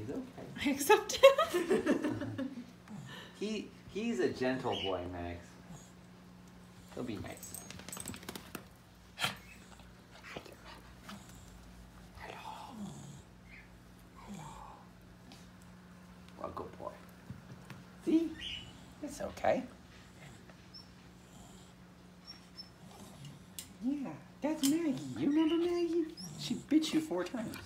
He's okay. I accept it. He he's a gentle boy, Max. He'll be nice. Well, good boy. See? It's okay. Yeah, that's Maggie. You remember Maggie? She bit you four times.